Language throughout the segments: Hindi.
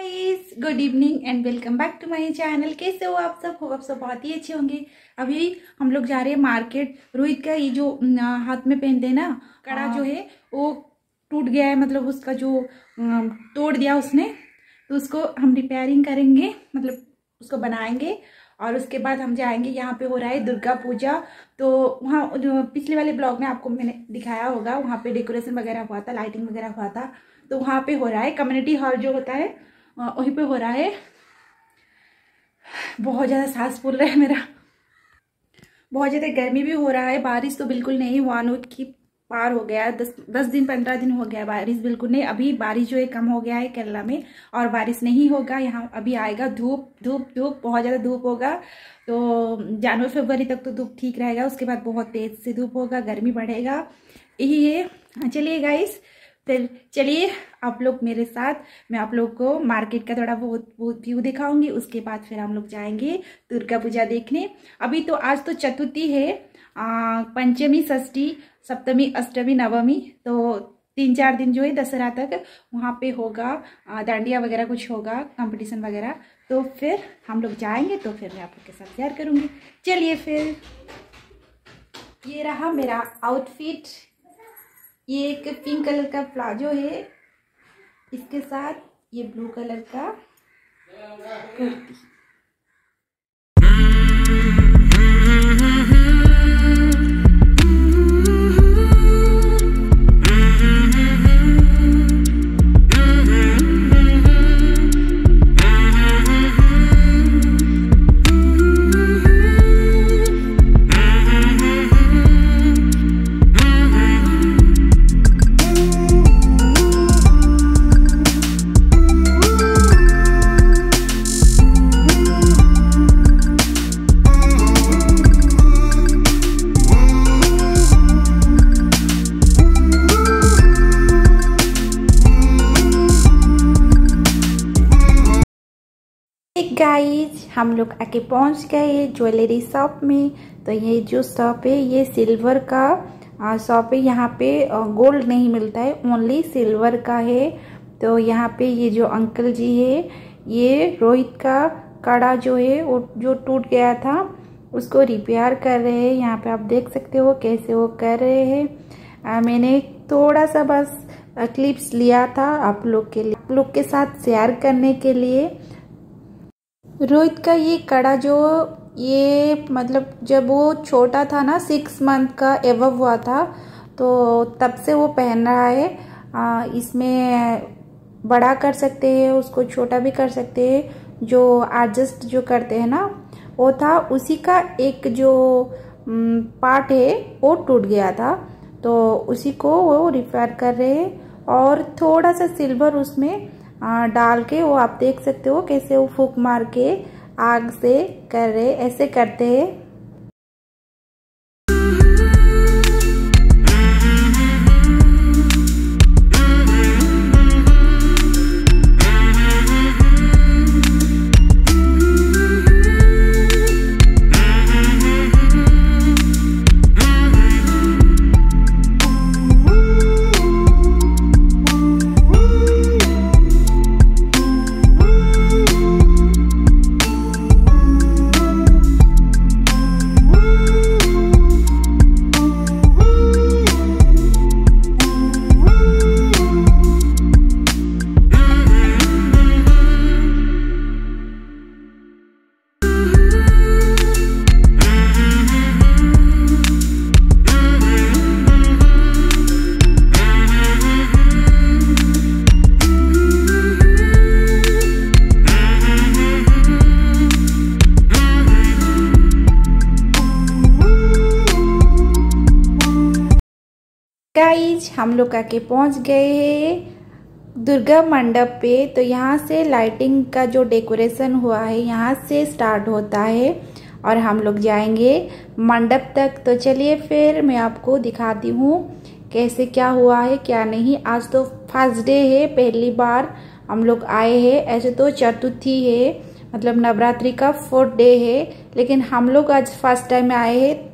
Guys good evening and welcome back to my channel कैसे हो आप सब? हो आप सब बहुत ही अच्छे होंगे। अभी हम लोग जा रहे हैं मार्केट रोहित का ये जो हाथ में पहनते हैं ना कड़ा जो है वो टूट गया है मतलब उसका जो तोड़ दिया उसने। तो उसको हम रिपेयरिंग करेंगे मतलब उसको बनाएँगे। और उसके बाद हम जाएँगे यहाँ पे हो रहा है दुर्गा पूजा। तो वहाँ पिछले वाले ब्लॉग में आपको मैंने दिखाया होगा वहाँ पे डेकोरेशन वगैरह हुआ था लाइटिंग वगैरह हुआ था। तो वहाँ पे हो रहा है कम्युनिटी हॉल जो होता है वहीं पे हो रहा है। बहुत ज़्यादा सांस फूल रहा है मेरा। बहुत ज़्यादा गर्मी भी हो रहा है, बारिश तो बिल्कुल नहीं वन वीक की पार हो गया है। दस दस दिन, पंद्रह दिन हो गया बारिश, बिल्कुल नहीं। अभी बारिश जो है कम हो गया है केरला में, और बारिश नहीं होगा, यहाँ अभी आएगा धूप धूप धूप, बहुत ज़्यादा धूप होगा। तो जनवरी, फरवरी तक तो धूप ठीक रहेगा, उसके बाद बहुत तेज़ से धूप होगा, गर्मी बढ़ेगा। यही है। चलिए गाइस फिर चलिए आप लोग मेरे साथ, मैं आप लोग को मार्केट का थोड़ा बहुत बहुत व्यू दिखाऊँगी, उसके बाद फिर हम लोग जाएँगे दुर्गा पूजा देखने। अभी तो आज तो चतुर्थी है पंचमी, षष्ठी, सप्तमी, अष्टमी, नवमी तो तीन चार दिन जो है दशहरा तक वहाँ पे होगा दांडिया वगैरह कुछ होगा कंपटीशन वगैरह। तो फिर हम लोग जाएँगे तो फिर मैं आप लोग के साथ शेयर करूँगी। चलिए फिर, ये रहा मेरा आउटफिट ये एक पिंक कलर का प्लाजो है। इसके साथ ये ब्लू कलर का कुर्ती। गाइज़ हम लोग आके पहुँच गए ज्वेलरी शॉप में। तो ये जो शॉप है, ये सिल्वर का शॉप है। यहाँ पे गोल्ड नहीं मिलता है ओनली सिल्वर का है। तो यहाँ पे ये जो अंकल जी है, ये रोहित का कड़ा जो है, वो जो टूट गया था, उसको रिपेयर कर रहे हैं। यहाँ पे आप देख सकते हो कैसे वो कर रहे हैं। मैंने थोड़ा सा बस क्लिप्स लिया था आप लोग के लिए, आप लोग के साथ शेयर करने के लिए। रोहित का ये कड़ा जो ये मतलब जब वो छोटा था ना सिक्स मंथ का एवव हुआ था तो तब से वो पहन रहा है। आ, इसमें बड़ा कर सकते हैं उसको छोटा भी कर सकते हैं। जो एडजस्ट जो करते हैं ना वो था उसी का एक जो पार्ट है वो टूट गया था। तो उसी को वो रिपेयर कर रहे हैं और थोड़ा सा सिल्वर उसमें डाल के वो आप देख सकते हो कैसे वो फूक मार के आग से कर रहे, ऐसे करते हैं। गाइज़, हम लोग आके पहुँच गए दुर्गा मंडप पे। तो यहाँ से लाइटिंग का जो डेकोरेशन हुआ है, यहाँ से स्टार्ट होता है और हम लोग जाएँगे मंडप तक। तो चलिए फिर मैं आपको दिखाती हूँ कैसे क्या हुआ है, क्या नहीं। आज तो फ़र्स्ट डे है, पहली बार हम लोग आए हैं। ऐसे तो चतुर्थी है मतलब नवरात्रि का फोर्थ डे है, लेकिन हम लोग आज फ़र्स्ट टाइम आए हाँ।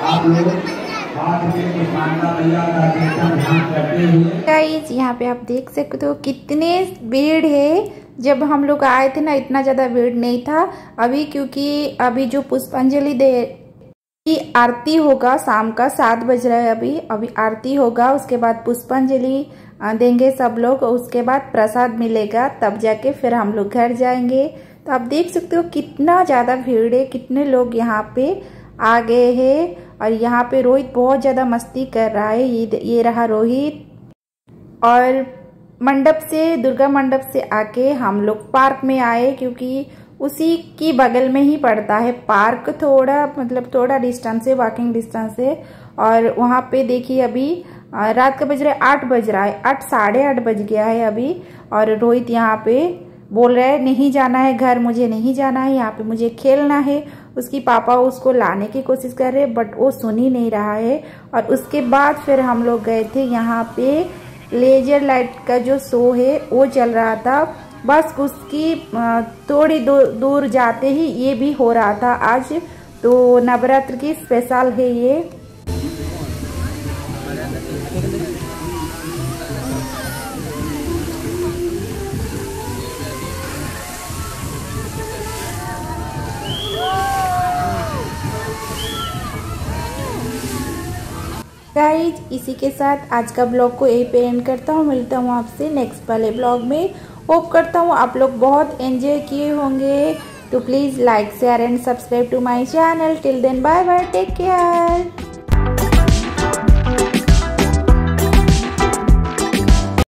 आप यहाँ पे आप देख सकते हो कितने भीड़ है। जब हम लोग आए थे ना, इतना ज़्यादा भीड़ नहीं था। अभी क्योंकि अभी जो पुष्पांजलि दे की आरती होगा, शाम का सात बज रहा है अभी। अभी आरती होगा, उसके बाद पुष्पांजलि देंगे सब लोग। उसके बाद प्रसाद मिलेगा, तब जाके फिर हम लोग घर जाएँगे। तो आप देख सकते हो कितना ज़्यादा भीड़ है, कितने लोग यहाँ पे आ गए हैं। और यहाँ पे रोहित बहुत ज़्यादा मस्ती कर रहा है। ये ये रहा रोहित। और मंडप से, दुर्गा मंडप से आके हम लोग पार्क में आए क्योंकि उसी की बगल में ही पड़ता है पार्क थोड़ा मतलब थोड़ा डिस्टेंस है वॉकिंग डिस्टेंस है। और वहाँ पे देखिए अभी रात का बज रहा है, आठ बज रहा है, आठ, साढ़े आठ बज गया है अभी। और रोहित यहाँ पे बोल रहा है, नहीं जाना है घर, मुझे नहीं जाना है, यहाँ पे मुझे खेलना है। उसकी पापा उसको लाने की कोशिश कर रहे बट वो सुन ही नहीं रहा है। और उसके बाद फिर हम लोग गए थे यहाँ पे। लेजर लाइट का जो शो है, वो चल रहा था। बस उसकी थोड़ी दूर जाते ही ये भी हो रहा था आज। तो नवरात्र की स्पेशल है ये। गाइज़ इसी के साथ आज का ब्लॉग को यही पे एंड करता हूँ। मिलता हूँ आपसे नेक्स्ट वाले ब्लॉग में। होप करता हूँ आप लोग बहुत एंजॉय किए होंगे। तो please like share and subscribe to my channel till then bye bye take care